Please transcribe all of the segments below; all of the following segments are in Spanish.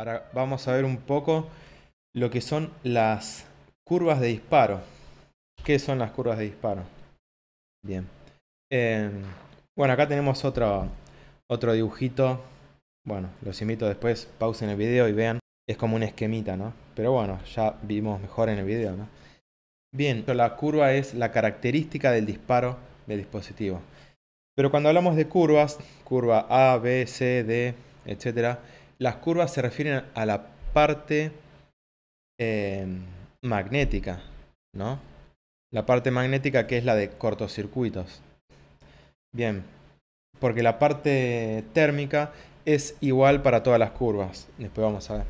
Ahora vamos a ver un poco lo que son las curvas de disparo. ¿Qué son las curvas de disparo? Bien. Eh, bueno, acá tenemos otro, otro dibujito. Bueno, los invito después, pausen el video y vean. Es como un esquemita, ¿no? Pero bueno, ya vimos mejor en el video, ¿no? Bien, la curva es la característica del disparo del dispositivo. Pero cuando hablamos de curvas, curva A, B, C, D, etc., las curvas se refieren a la parte eh, magnética, ¿no? La parte magnética que es la de cortocircuitos. Bien, porque la parte térmica es igual para todas las curvas. Después vamos a ver.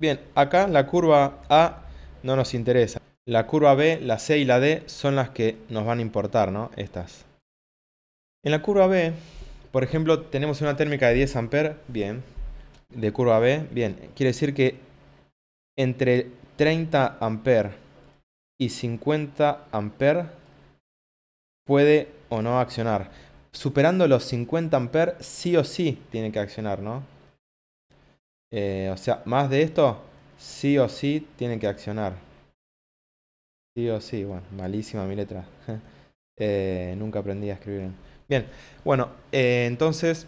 Bien, acá la curva A no nos interesa. La curva B, la C y la D son las que nos van a importar, ¿no? Estas. En la curva B, por ejemplo, tenemos una térmica de 10 A, bien, de curva B, bien, quiere decir que entre 30 A y 50 A puede o no accionar. Superando los 50 A, sí o sí tiene que accionar, ¿no? Eh, o sea, más de esto, sí o sí tiene que accionar. Sí o sí, bueno, malísima mi letra. Eh, nunca aprendí a escribir. Bien, bueno, eh, entonces,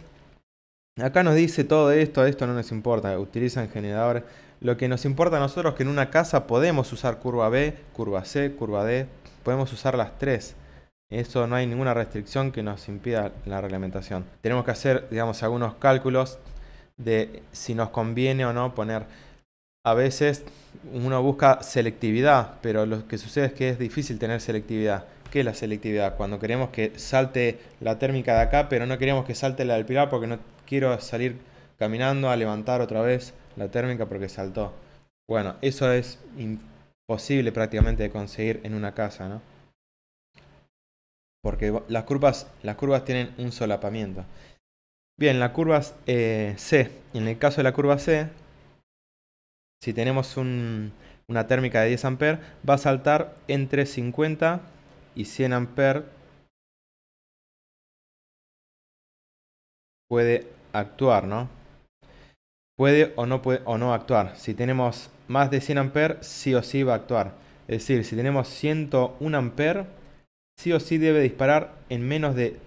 acá nos dice todo esto, esto no nos importa, utilizan generadores. Lo que nos importa a nosotros es que en una casa podemos usar curva B, curva C, curva D, podemos usar las tres. Eso no hay ninguna restricción que nos impida la reglamentación. Tenemos que hacer, digamos, algunos cálculos de si nos conviene o no poner a veces uno busca selectividad, pero lo que sucede es que es difícil tener selectividad. ¿Qué es la selectividad? Cuando queremos que salte la térmica de acá, pero no queremos que salte la del pilar porque no quiero salir caminando a levantar otra vez la térmica porque saltó. Bueno, eso es imposible prácticamente de conseguir en una casa, ¿no? Porque las curvas, las curvas tienen un solapamiento. Bien, la curva eh, C. En el caso de la curva C, si tenemos una térmica de 10 A, va a saltar entre 50 y 100 A. Puede actuar, ¿no? Puede o no, puede, o no actuar. Si tenemos más de 100 A, sí o sí va a actuar. Es decir, si tenemos 101 A, sí o sí debe disparar en menos de,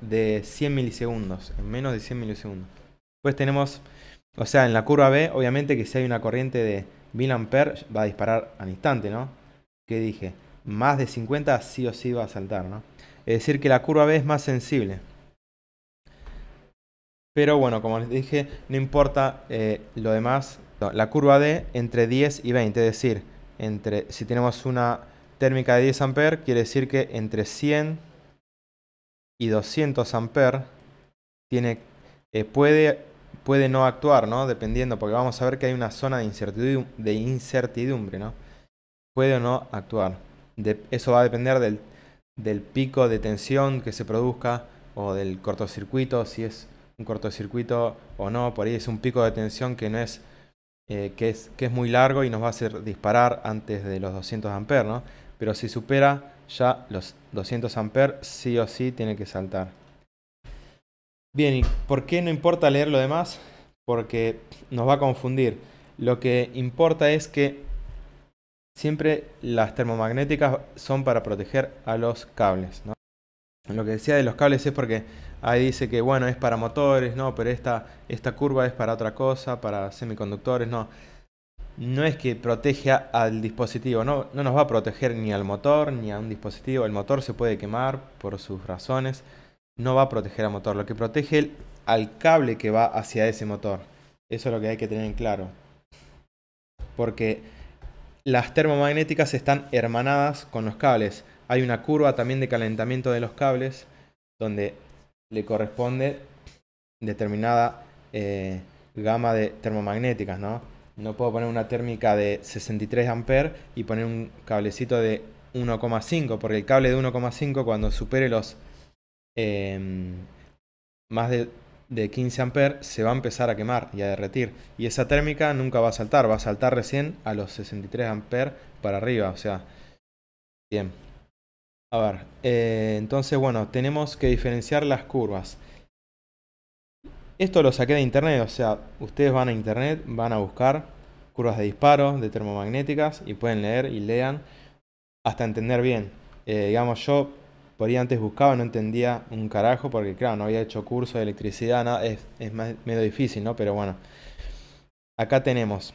de 100 milisegundos. En menos de 100 milisegundos. Después tenemos o sea, en la curva B, obviamente que si hay una corriente de 1000 A va a disparar al instante, ¿no? ¿Qué dije? Más de 50 sí o sí va a saltar, ¿no? Es decir, que la curva B es más sensible. Pero bueno, como les dije, no importa eh, lo demás. la curva D entre 10 y 20, es decir, entre, si tenemos una térmica de 10 A, quiere decir que entre 100 y 200 A tiene, eh, puede puede no actuar, ¿no? Dependiendo, porque vamos a ver que hay una zona de incertidumbre, de incertidumbre ¿no? Puede o no actuar. eso va a depender del, del, pico de tensión que se produzca o del cortocircuito, si es un cortocircuito o no. Por ahí es un pico de tensión que no es, eh, que es, que es muy largo y nos va a hacer disparar antes de los 200 amperes, ¿no? Pero si supera ya los 200 amperes, sí o sí tiene que saltar. Bien, ¿y por qué no importa leer lo demás? Porque nos va a confundir. Lo que importa es que siempre las termomagnéticas son para proteger a los cables. ¿no? Lo que decía de los cables es porque ahí dice que bueno, es para motores, no, pero esta, esta curva es para otra cosa, para semiconductores, no. No es que protege al dispositivo, no, no nos va a proteger ni al motor ni a un dispositivo. El motor se puede quemar por sus razones no va a proteger al motor, lo que protege al cable que va hacia ese motor. Eso es lo que hay que tener en claro. Porque las termomagnéticas están hermanadas con los cables. Hay una curva también de calentamiento de los cables donde le corresponde determinada eh, gama de termomagnéticas, ¿no? No puedo poner una térmica de 63 amperes y poner un cablecito de 1,5, porque el cable de 1,5 cuando supere los Em, más de, de 15 amperes se va a empezar a quemar y a derretir. Y esa térmica nunca va a saltar, va a saltar recién a los 63 amperes para arriba. O sea, bien. A ver, eh, entonces bueno, tenemos que diferenciar las curvas. Esto lo saqué de internet, o sea, ustedes van a internet, van a buscar curvas de disparo de termomagnéticas y pueden leer y lean hasta entender bien. Eh, digamos, yo por ahí antes buscaba, no entendía un carajo porque claro, no había hecho curso de electricidad, nada, es, es medio difícil, ¿no? Pero bueno, acá tenemos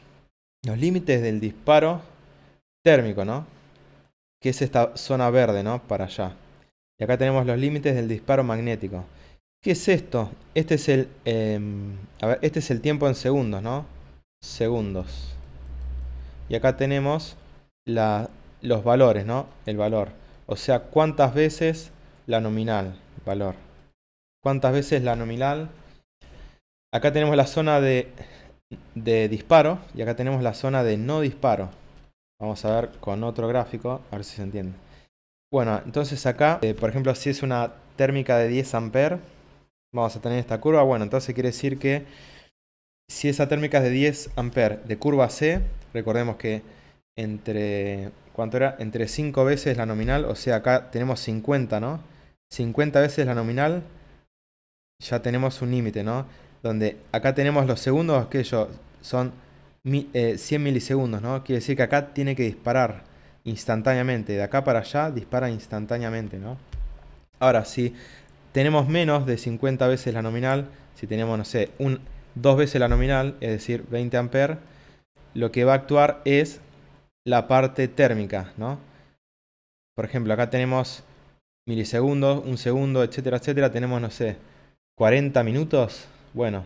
los límites del disparo térmico, ¿no? Que es esta zona verde, ¿no? Para allá. Y acá tenemos los límites del disparo magnético. ¿Qué es esto? Este es el, em, este es el tiempo en segundos, ¿no? Segundos. Y acá tenemos la, los valores, ¿no? El valor. O sea, cuántas veces la nominal, valor. ¿Cuántas veces la nominal? Acá tenemos la zona de, de disparo y acá tenemos la zona de no disparo. Vamos a ver con otro gráfico, a ver si se entiende. Bueno, entonces acá, eh, por ejemplo, si es una térmica de 10 amperes, vamos a tener esta curva. Bueno, entonces quiere decir que si esa térmica es de 10 amperes de curva C, recordemos que entre, ¿cuánto era? Entre 5 veces la nominal, o sea, acá tenemos 50, ¿no? 50 veces la nominal, ya tenemos un límite, ¿no? Donde acá tenemos los segundos, que ellos son 100 eh, milisegundos, ¿no? Quiere decir que acá tiene que disparar instantáneamente. De acá para allá dispara instantáneamente, ¿no? Ahora, si tenemos menos de 50 veces la nominal, si tenemos, no sé, un, dos veces la nominal, es decir, 20 amperes, lo que va a actuar es la parte térmica, ¿no? Por ejemplo, acá tenemos milisegundos, un segundo, etcétera, etcétera. Tenemos, no sé, 40 minutos. Bueno,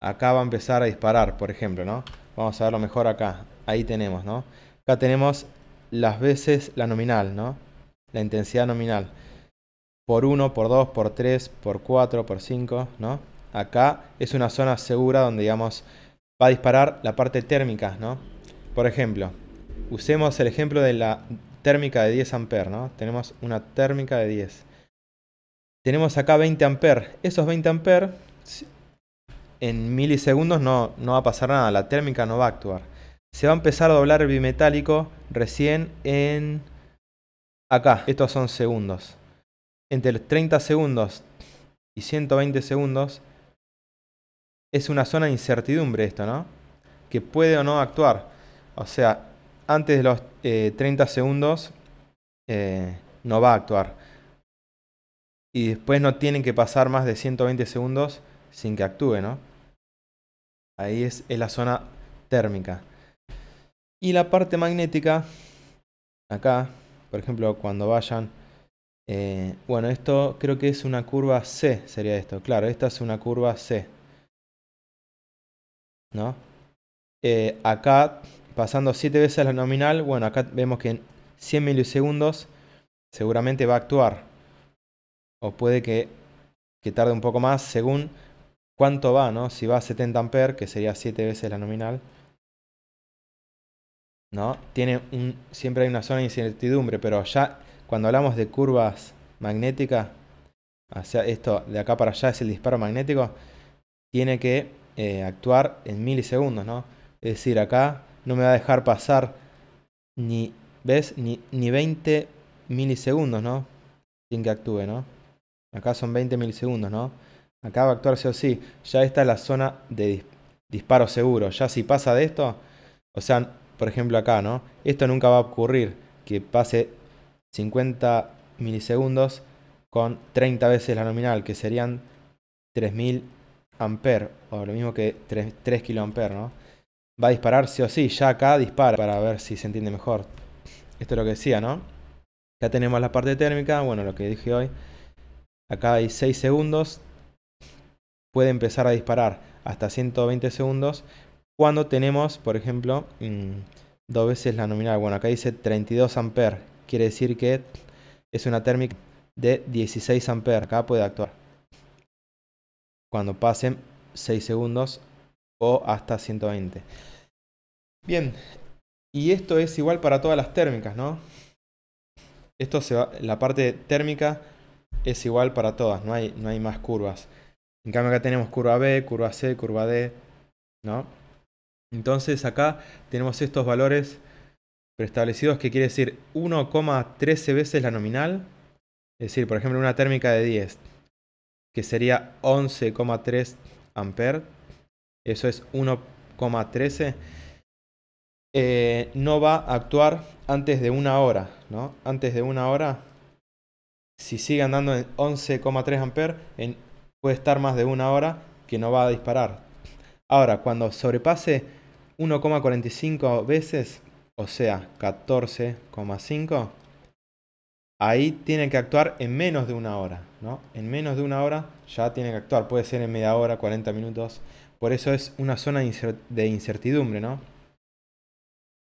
acá va a empezar a disparar, por ejemplo, ¿no? Vamos a verlo mejor acá. Ahí tenemos, ¿no? Acá tenemos las veces la nominal, ¿no? La intensidad nominal. Por 1, por 2, por 3, por 4, por 5, ¿no? Acá es una zona segura donde, digamos, va a disparar la parte térmica, ¿no? Por ejemplo, usemos el ejemplo de la térmica de 10 amperes, ¿no? Tenemos una térmica de 10. Tenemos acá 20 amperes. Esos 20 amperes, en milisegundos no, no va a pasar nada, la térmica no va a actuar se va a empezar a doblar el bimetálico recién en acá. Estos son segundos. Entre los 30 segundos y 120 segundos es una zona de incertidumbre esto, ¿no? Que puede o no actuar. O sea, antes de los 30 eh, segundos eh, no va a actuar. Y después no tienen que pasar más de 120 segundos sin que actúe, ¿no? Ahí es la zona térmica. Y la parte magnética, acá, por ejemplo, cuando vayan... Eh, bueno, esto creo que es una curva C, sería esto. Claro, esta es una curva C. ¿No? Eh, acá, pasando 7 veces la nominal, bueno, acá vemos que en 100 milisegundos seguramente va a actuar. O puede que, que tarde un poco más según cuánto va, ¿no? Si va a 70 amperes, que sería 7 veces la nominal. ¿no? Tiene un, siempre hay una zona de incertidumbre, pero ya cuando hablamos de curvas magnéticas, hacia esto de acá para allá es el disparo magnético, tiene que eh, actuar en milisegundos, ¿no? Es decir, acá no me va a dejar pasar ni, ¿ves? Ni, ni 20 milisegundos, ¿no? Sin que actúe, ¿no? Acá son 20 milisegundos, ¿no? Acá va a actuar sí o sí. Ya esta es la zona de disparo seguro. Ya si pasa de esto, o sea, por ejemplo acá, ¿no? Esto nunca va a ocurrir, que pase 50 milisegundos con 30 veces la nominal, que serían 3000 amperes, o lo mismo que 3, 3 kiloamperes, ¿no? Va a disparar sí o sí, ya acá dispara, para ver si se entiende mejor. Esto es lo que decía, ¿no? Ya tenemos la parte térmica, bueno, lo que dije hoy. Acá hay 6 segundos. Puede empezar a disparar hasta 120 segundos cuando tenemos, por ejemplo, mm, dos veces la nominal. Bueno, acá dice 32 amperes. Quiere decir que es una térmica de 16 amperes. Acá puede actuar. Cuando pasen 6 segundos o hasta 120. Bien, y esto es igual para todas las térmicas, ¿no? Esto se va, la parte térmica es igual para todas, no hay, no hay más curvas. En cambio acá tenemos curva B, curva C, curva D, ¿no? Entonces acá tenemos estos valores preestablecidos que quiere decir 1,13 veces la nominal. Es decir, por ejemplo, una térmica de 10. que sería 11,3 amperes, eso es 1,13, eh, no va a actuar antes de una hora, ¿no? Antes de una hora, si sigue andando en 11,3 amperes, puede estar más de una hora que no va a disparar. Ahora, cuando sobrepase 1,45 veces, o sea, 14,5, ahí tiene que actuar en menos de una hora, ¿no? En menos de una hora ya tiene que actuar, puede ser en media hora, 40 minutos, por eso es una zona de incertidumbre, ¿no?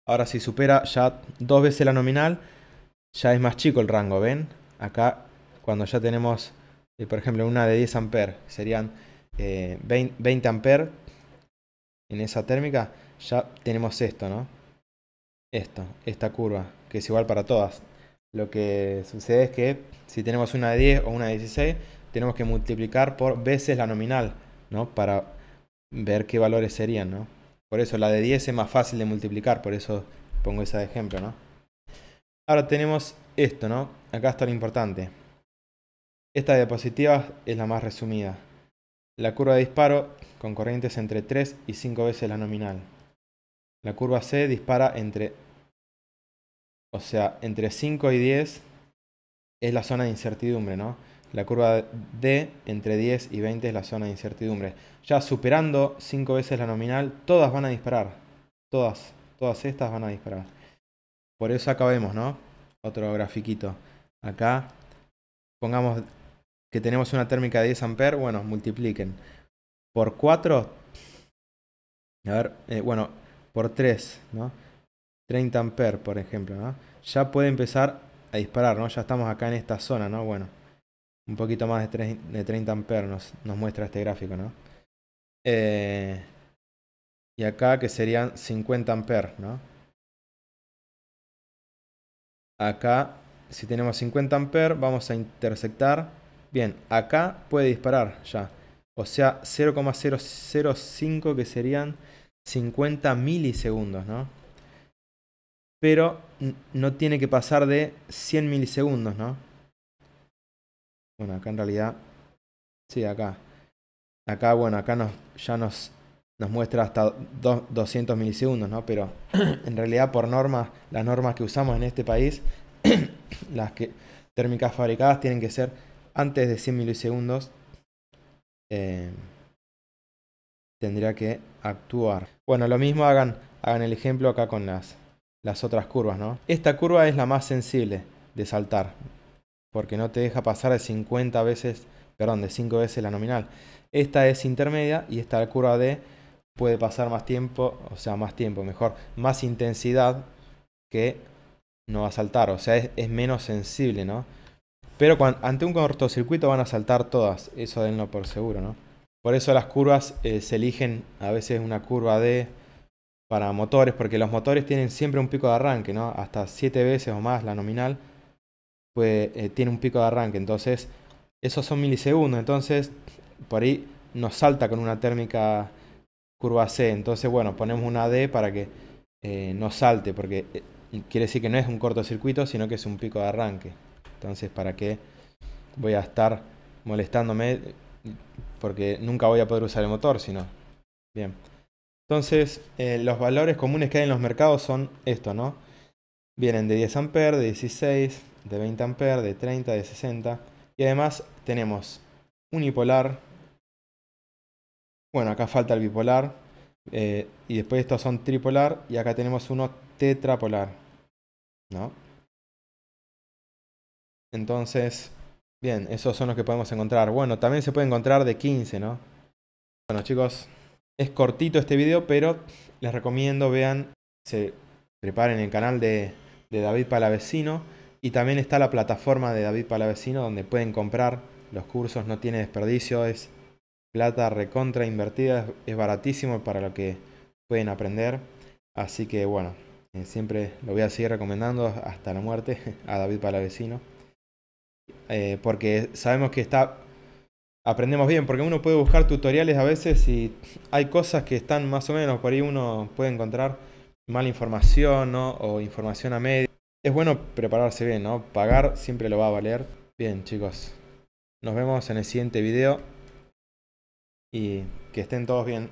Ahora si supera ya dos veces la nominal, ya es más chico el rango, ¿ven? Acá cuando ya tenemos, por ejemplo, una de 10 amperes, serían 20, 20 amperes en esa térmica, ya tenemos esto, ¿no? Esto, esta curva, que es igual para todas. Lo que sucede es que si tenemos una de 10 o una de 16, tenemos que multiplicar por veces la nominal, ¿no? Para ver qué valores serían, ¿no? Por eso la de 10 es más fácil de multiplicar, por eso pongo ese ejemplo, ¿no? Ahora tenemos esto, ¿no? Acá está lo importante. Esta diapositiva es la más resumida. La curva de disparo con corrientes entre 3 y 5 veces la nominal. La curva C dispara entre, o sea, entre 5 y 10 es la zona de incertidumbre, ¿no? La curva D entre 10 y 20 es la zona de incertidumbre. Ya superando 5 veces la nominal, todas van a disparar. Todas, todas estas van a disparar. Por eso acá vemos, ¿no? Otro grafiquito. Acá, pongamos que tenemos una térmica de 10 amperes. Bueno, multipliquen. Por 4, a ver, eh, bueno, por 3, ¿no? 30 amperes, por ejemplo, ¿no? Ya puede empezar a disparar, ¿no? Ya estamos acá en esta zona, ¿no? Bueno, un poquito más de, de 30 amperes nos, nos, muestra este gráfico, ¿no? Eh, y acá que serían 50 amperes, ¿no? Acá, si tenemos 50 amperes, vamos a intersectar. Bien, acá puede disparar ya. O sea, 0,005 que serían 50 milisegundos, ¿no? Pero no tiene que pasar de 100 milisegundos, ¿no? Bueno, acá en realidad... Sí, acá. Acá, bueno, acá nos, ya nos, nos muestra hasta 200 milisegundos, ¿no? Pero en realidad por normas, las normas que usamos en este país, las que térmicas fabricadas tienen que ser antes de 100 milisegundos. Eh, tendría que actuar. Bueno, lo mismo hagan, hagan el ejemplo acá con las, las otras curvas, ¿no? Esta curva es la más sensible de saltar porque no te deja pasar de 50 veces, perdón, de 5 veces la nominal. Esta es intermedia y esta curva D puede pasar más tiempo, o sea, más tiempo, mejor, más intensidad que no va a saltar, o sea, es, menos sensible, ¿no? Pero ante un cortocircuito van a saltar todas, eso denlo por seguro, ¿no? Por eso las curvas eh, se eligen a veces una curva D para motores, porque los motores tienen siempre un pico de arranque, ¿no? Hasta 7 veces o más la nominal pues, eh, tiene un pico de arranque. Entonces, esos son milisegundos. Entonces, por ahí nos salta con una térmica curva C. Entonces, bueno, ponemos una D para que eh, no salte, porque eh, quiere decir que no es un cortocircuito, sino que es un pico de arranque. Entonces, ¿para qué voy a estar molestándome? Porque nunca voy a poder usar el motor, sino. Bien. Entonces, los valores comunes que hay en los mercados son estos, ¿no? Vienen de 10 A, de 16, de 20 A, de 30, de 60. Y además tenemos unipolar. Bueno, acá falta el bipolar. Eh, y después estos son tripolar. Y acá tenemos uno tetrapolar. ¿No? Entonces, bien, esos son los que podemos encontrar. Bueno, también se puede encontrar de 15, ¿no? Bueno, chicos, es cortito este video, pero les recomiendo vean, se preparen el canal de, de David Palavecino y también está la plataforma de David Palavecino donde pueden comprar los cursos, no tiene desperdicio, es plata recontra invertida, es baratísimo para lo que pueden aprender. Así que bueno, eh, siempre lo voy a seguir recomendando hasta la muerte a David Palavecino. Eh, porque sabemos que está aprendemos bien, porque uno puede buscar tutoriales a veces y hay cosas que están más o menos, por ahí uno puede encontrar mala información o información a medio. Es bueno prepararse bien, ¿no? Pagar siempre lo va a valer. Bien, chicos. Nos vemos en el siguiente video. Y que estén todos bien.